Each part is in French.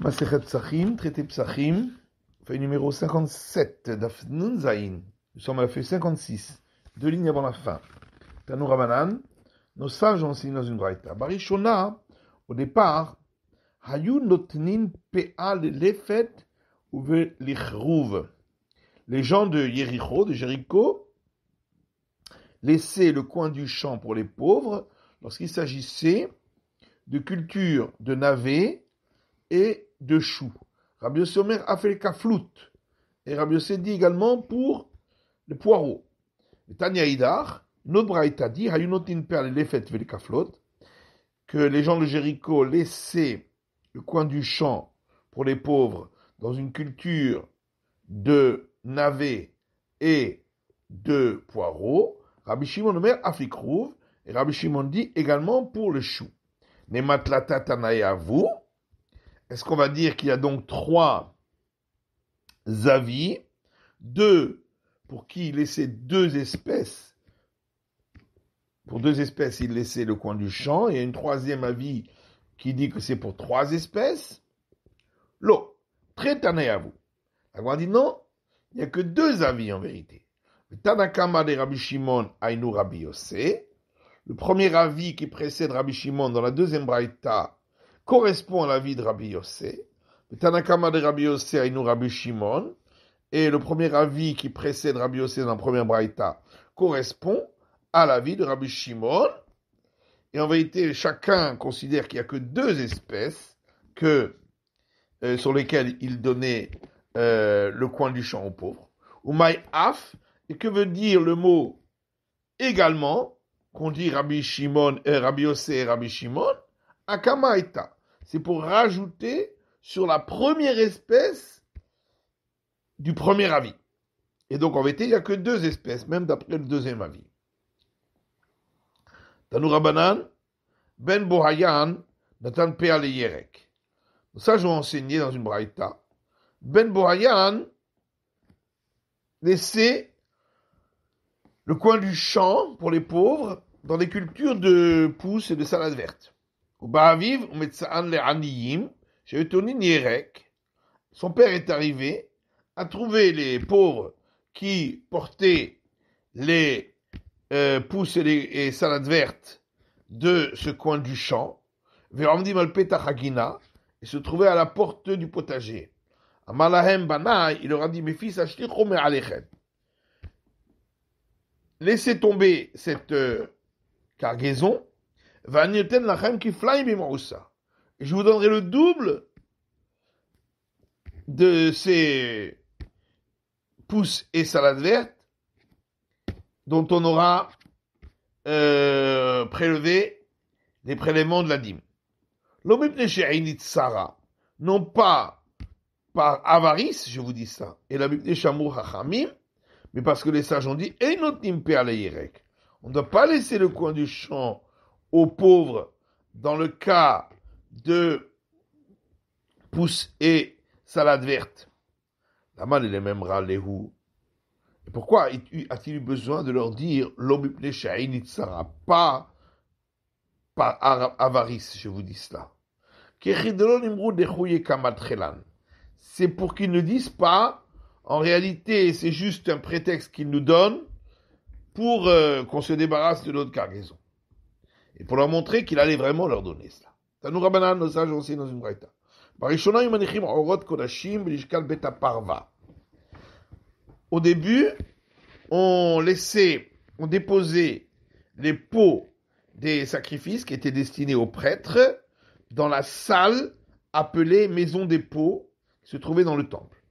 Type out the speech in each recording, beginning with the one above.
Masechet Psachim, traité Psachim, feuille numéro 57, d'Afnun Zain. Nous sommes à la feuille 56, deux lignes avant la fin. Tanou Rabanan, nos sages ont enseigné dans une braïta. Barishona, au départ, Hayu notnin pe'a lefet uve lichrouv. Les gens de Jéricho, de Jéricho, laissaient le coin du champ pour les pauvres lorsqu'il s'agissait de culture de navets et de choux. Rabbi Yossi a fait le kaflout. Et Rabbi Yossi dit également pour le poireau. Tanya Idar, notre braïta dit, Hayunotin per lefet ve kaflot, que les gens de Jéricho laissaient le coin du champ pour les pauvres dans une culture de navets et de poireaux. Rabbi Shimon Omer afikrouv, et Rabbi Shimon dit également pour le chou. Nematlata tanayavu, est-ce qu'on va dire qu'il y a donc trois avis, deux pour qui il laissait deux espèces, pour deux espèces il laissait le coin du champ, et une troisième avis qui dit que c'est pour trois espèces, l'eau, très tanayavu. La dit non, il n'y a que deux avis en vérité. Le Tanakama de Rabbi Shimon Ainu Rabbi Yossé, le premier avis qui précède Rabbi Shimon dans la deuxième braïta correspond à l'avis de Rabbi Yossé. Le Tanakama de Rabbi Yossé Ainu Rabbi Shimon, et le premier avis qui précède Rabbi Yossé dans la première braïta correspond à l'avis de Rabbi Shimon. Et en vérité, chacun considère qu'il n'y a que deux espèces que, euh, sur lesquelles il donnait euh, le coin du champ aux pauvres. Umay af, et que veut dire le mot également, qu'on dit Rabbi Shimon, euh, Rabbi Yossé et Rabbi Shimon, akamaita. C'est pour rajouter sur la première espèce du premier avis. Et donc en vérité, il n'y a que deux espèces, même d'après le deuxième avis. Tanou Rabanan, Ben Bohayan, Natan Pea le Yerek. Ça, je dans une braïta. Ben Bohayan laissait le coin du champ pour les pauvres dans des cultures de pousses et de salades vertes. Au Ba'aviv, on met le Aniyim, chez Yerek. Son père est arrivé, a trouvé les pauvres qui portaient les euh, pousses et, les, salades vertes de ce coin du champ, Véramdi Malpetachagina, et se trouvait à la porte du potager. Amalahem Banaï, il leur a dit, mes fils, achetez Chomer Alechem. Laissez tomber cette euh, cargaison, Et je vous donnerai le double de ces pousses et salades vertes dont on aura euh, prélevé les prélèvements de la dîme. Non pas par avarice, je vous dis ça, et la mais parce que les sages ont dit, on ne doit pas laisser le coin du champ aux pauvres dans le cas de pousses et salade verte. La mal il même râléhou. Et pourquoi a-t-il eu besoin de leur dire pas par avarice, je vous dis cela. C'est pour qu'ils ne disent pas, en réalité, c'est juste un prétexte qu'ils nous donnent pour euh, qu'on se débarrasse de notre cargaison. Et pour leur montrer qu'il allait vraiment leur donner cela. Tanou Rabbanan, nos sages aussi dans une braïta. Au début, on laissait, on déposait les pots des sacrifices qui étaient destinés aux prêtres dans la salle appelée maison des pots qui se trouvait dans le temple.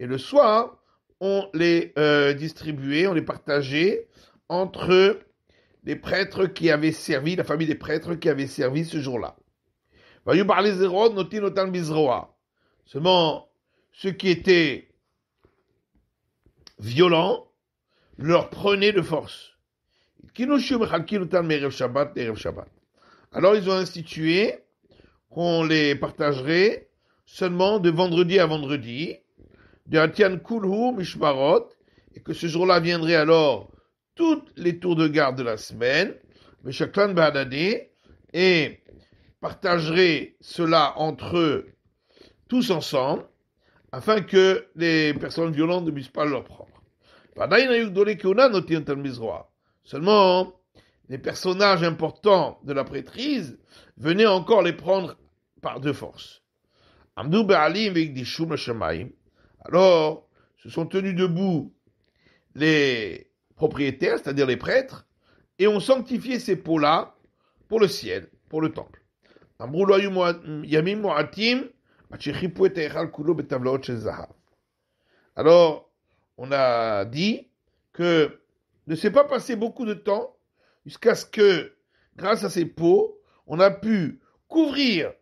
Et le soir, on les euh, distribuait, on les partageait entre les prêtres qui avaient servi, la famille des prêtres qui avaient servi ce jour-là. Seulement, ceux qui étaient violents leur prenaient de force. Alors ils ont institué qu'on les partagerait seulement de vendredi à vendredi, de Atian Kulhu Mishmarot, et que ce jour-là viendrait alors toutes les tours de garde de la semaine, Meshaklan Bahadadi, et partageraient cela entre eux, tous ensemble, afin que les personnes violentes ne puissent pas leur prendre. Seulement, les personnages importants de la prêtrise venaient encore les prendre par de force. Alors, se sont tenus debout les propriétaires, c'est-à-dire les prêtres, et ont sanctifié ces pots-là pour le ciel, pour le temple. Alors, on a dit que ne s'est pas passé beaucoup de temps jusqu'à ce que, grâce à ces pots, on a pu couvrir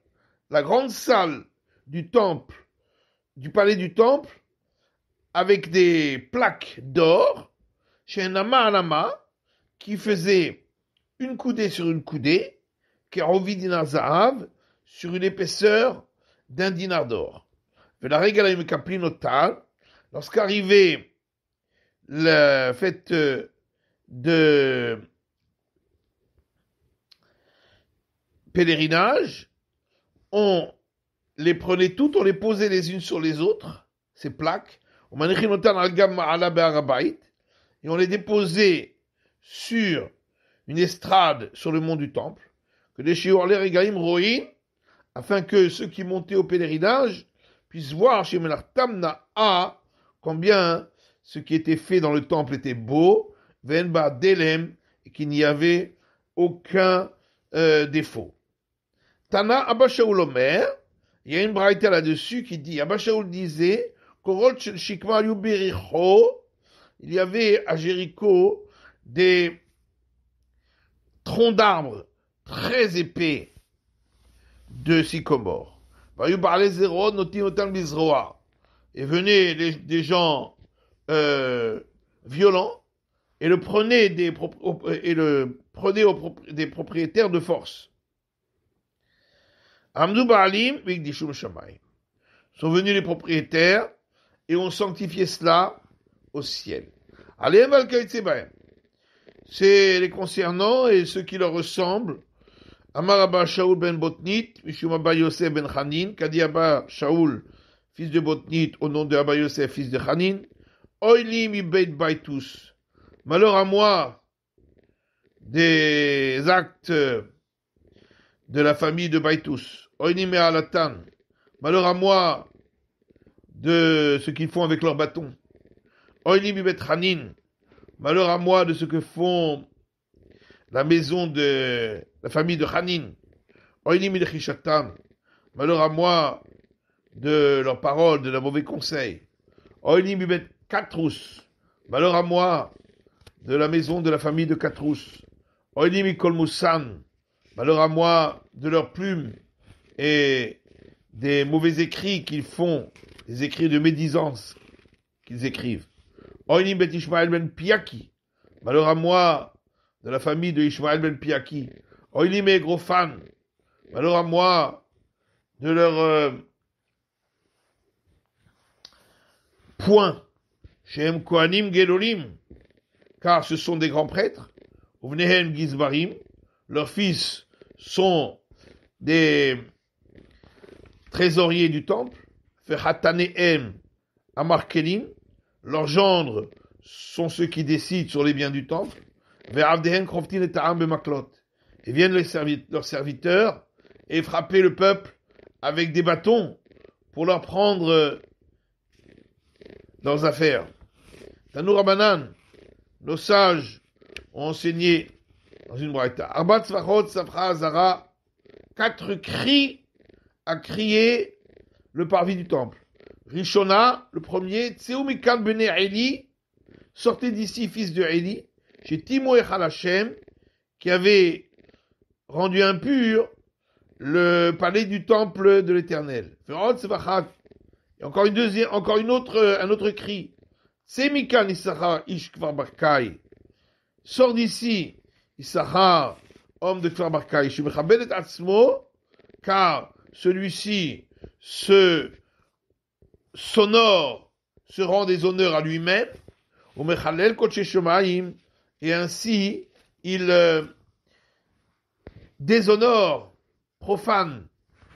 la grande salle du temple, du palais du temple, avec des plaques d'or, chez un ama lama, qui faisait une coudée sur une coudée, qui a envie dinar zahav, sur une épaisseur d'un dinar d'or. Lorsqu'arrivait le fait de pèlerinage, on les prenait toutes, on les posait les unes sur les autres, ces plaques, et on les déposait sur une estrade sur le mont du temple, que les les Regaim Roïn, afin que ceux qui montaient au pèlerinage puissent voir chez Tamna A combien ce qui était fait dans le temple était beau, Venba Delem, et qu'il n'y avait aucun euh, défaut. Tana Abba Omer, il y a une braïta là-dessus qui dit, Abba disait, il y avait à Jéricho des troncs d'arbres très épais de sycomore. Et venaient des gens euh, violents et le prenaient des, et le prenaient des propriétaires de force. Amdou Baalim, sont venus les propriétaires et ont sanctifié cela au ciel. C'est les concernant et ceux qui leur ressemblent. Amar Abba ben Botnit, Mishum Abba ben Hanin, Kadi Abba Shaul, fils de Botnit, au nom de Abba Yosef, fils de Hanin. Oili mi beit baitus. Malheur à moi des actes de la famille de Baitus. Oili me alatan. Malheur à moi de ce qu'ils font avec leurs bâtons. Oili mi bet Hanin. Malheur à moi de ce que font la maison de la famille de Hanin. Malheur à moi de leurs paroles, de leurs mauvais conseils. Katrous. Malheur à moi de la maison de la famille de Katrous. Malheur à moi de leurs plumes et des mauvais écrits qu'ils font, des écrits de médisance qu'ils écrivent. Oidim Bet Ishmael Ben Piaki. Malheur à moi de la famille de Ishmael Ben Piaki. Oidim Egrofan. Malheur à moi de leur euh, point Shem Kohanim Gedolim, car ce sont des grands prêtres. Uvnehem Gizbarim, leurs fils sont des trésoriers du temple. Fechatanehem Amarkelim, leurs gendres sont ceux qui décident sur les biens du temple. Et Ta'am Bemaklot. Et viennent leurs serviteurs et frapper le peuple avec des bâtons pour leur prendre leurs affaires. Tanour Rabanan, nos sages ont enseigné dans une braïta. Arbat Safra Azara, quatre cris à crier le parvis du temple. Rishona, le premier, Tseumikan Bene Eli, sortez d'ici, fils de Eli, chez Timo Hashem, qui avait rendu impur le palais du temple de l'éternel. Et encore une deuxième, encore une autre, un autre cri. C'est Mikan Issachar Ish Barkai. Sors d'ici, Issachar, homme de Kvar Barkai. et Atzmo, car celui-ci se sonore, se rend des honneurs à lui-même. Et ainsi il euh, déshonore, profane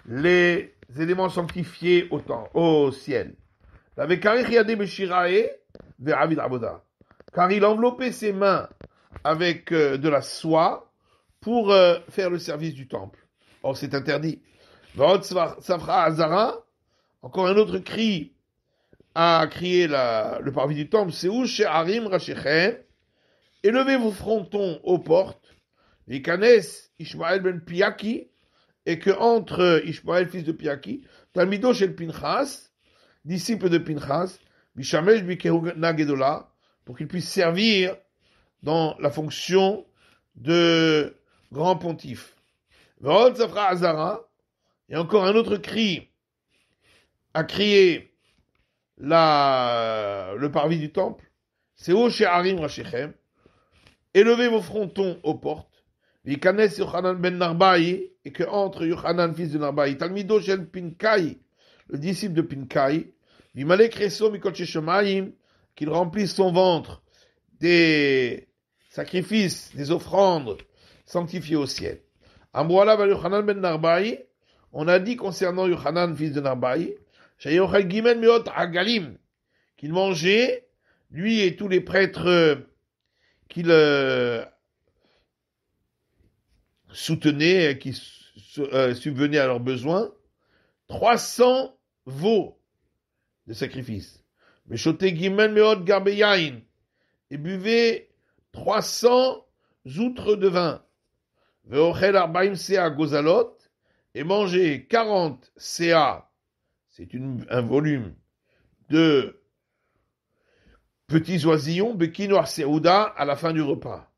les éléments sanctifiés au, temps, au ciel. Car il enveloppait ses mains avec euh, de la soie pour euh, faire le service du temple. Or, c'est interdit. Encore un autre cri a crié le parvis du temple, c'est où chez Harim Rachechem, élevez vos frontons aux portes, les Kanes Ishmael ben Piaki, et que entre Ishmael, fils de Piaki, Talmido shel Pinchas, disciple de Pinchas, Bishamesh Gedola, pour qu'il puisse servir dans la fonction de grand pontife. Et encore un autre cri a crié la, le parvis du temple, c'est au Harim Rachechem, élevez vos frontons aux portes, Vikanes Yochanan ben Narbaï, et que entre Yochanan, fils de Narbaï, Talmido Shel Pinkai, le disciple de Pinkai, Vimale Kreso qu'il remplisse son ventre des sacrifices, des offrandes sanctifiées au ciel. Amboala Yochanan ben Narbaï, on a dit concernant Yochanan, fils de Narbaï, qu'il mangeait, lui et tous les prêtres qu'il euh, soutenait, qui euh, subvenaient à leurs besoins, 300 veaux de sacrifice. Mais Meot Garbeyain, et buvait 300 outres de vin. Veochel Arbaim Sea Gozalot, et mangeait 40 CA c'est un volume de petits oisillons, Bekinoir Seouda, à la fin du repas.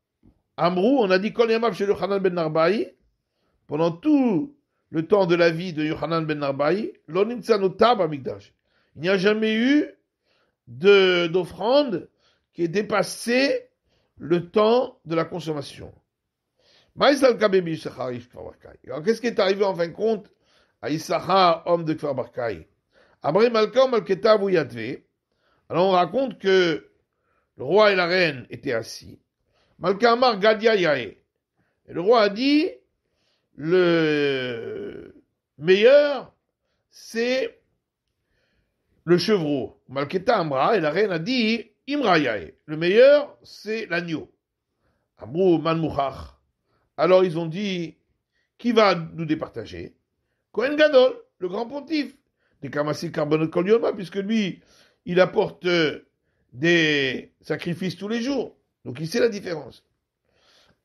Amrou, on a dit Kol Yamav chez Yohanan ben Narbaï, pendant tout le temps de la vie de Yohanan ben Narbaï, Amigdash. Il n'y a jamais eu d'offrande qui ait dépassé le temps de la consommation. Alors, qu'est-ce qui est arrivé en fin de compte homme de Kfar Barkai. Abraham Malka Malketa Yadve. Alors on raconte que le roi et la reine étaient assis. Malka Amar Gadia Yae. Et le roi a dit, le meilleur, c'est le chevreau. Malketa Amra, et la reine a dit, Imra Yae. Le meilleur, c'est l'agneau. Abrou Man Alors ils ont dit, qui va nous départager? Kohen Gadol, le grand pontife, des Kamassi Karbonot Kolioma, puisque lui, il apporte euh, des sacrifices tous les jours. Donc il sait la différence.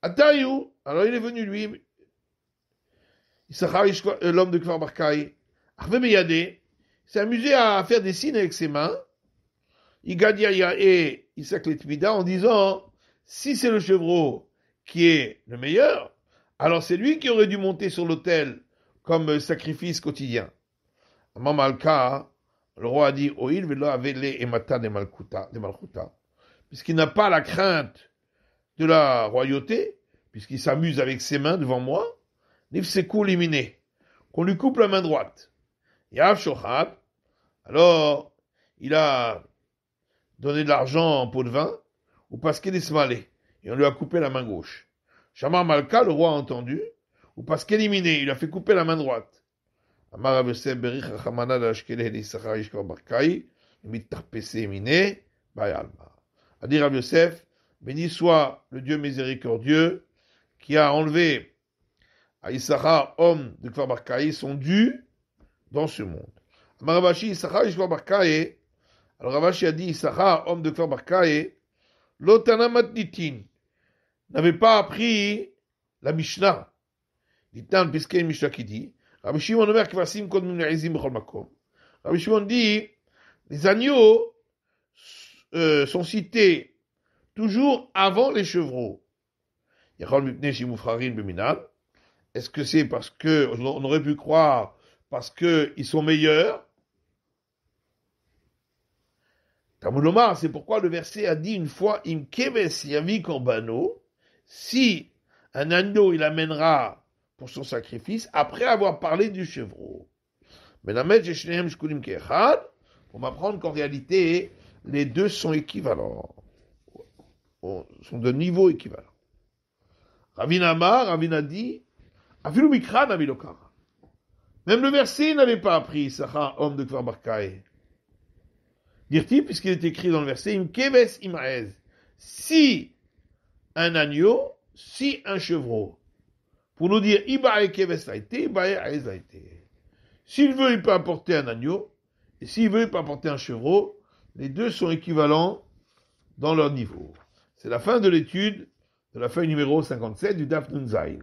Atayou, alors il est venu lui, euh, l'homme de Kfar Barkai, il s'est amusé à faire des signes avec ses mains. Il gadia et Isaac Letvida en disant, si c'est le chevreau qui est le meilleur, alors c'est lui qui aurait dû monter sur l'autel comme sacrifice quotidien. Mamalka, le roi a dit, Oil velo avele emata de malkuta, de malkuta. Puisqu'il n'a pas la crainte de la royauté, puisqu'il s'amuse avec ses mains devant moi, nifseku limine, qu'on lui coupe la main droite. Yav shochad, alors, il a donné de l'argent en pot de vin, ou parce qu'il est smalé, et on lui a coupé la main gauche. Shamar Malka, le roi a entendu, ou parce qu'éliminé, il a fait couper la main droite. Amar Rav Yosef Berich Rachamana d'Ashkeleh d'Issachar Yishkor Barkai, Mitarpese Mine, Bayalma. A dit Rav Yosef, béni soit le Dieu miséricordieux, qui a enlevé à Issachar, homme de Kfar Barkai, son dû dans ce monde. Amar Ravashi Issachar Yishkor Barkai, alors Ravashi a dit Issachar, homme de Kfar Barkai, Lotana Matnitin, n'avait pas appris la Mishnah. Ne'ezim Bechol Makom. Rabbi Shimon dit, les agneaux euh, sont cités toujours avant les chevreaux. Est-ce que c'est parce que, on aurait pu croire, parce qu'ils sont meilleurs? C'est pourquoi le verset a dit une fois, Im si un agneau il amènera pour son sacrifice après avoir parlé du chevreau. Mais la pour m'apprendre qu'en réalité, les deux sont équivalents, sont de niveau équivalent. Ravina Amar, Ravina dit, Afilu Mikra Même le verset n'avait pas appris, Sacha, homme de Kfar Barkaï. Dire-t-il, puisqu'il est écrit dans le verset, Im keves imaez. Si un agneau, si un chevreau. Pour nous dire. S'il veut, il peut apporter un agneau, et s'il veut, il peut apporter un chevreau. Les deux sont équivalents dans leur niveau. C'est la fin de l'étude de la feuille numéro 57 du DAF Nunzaï.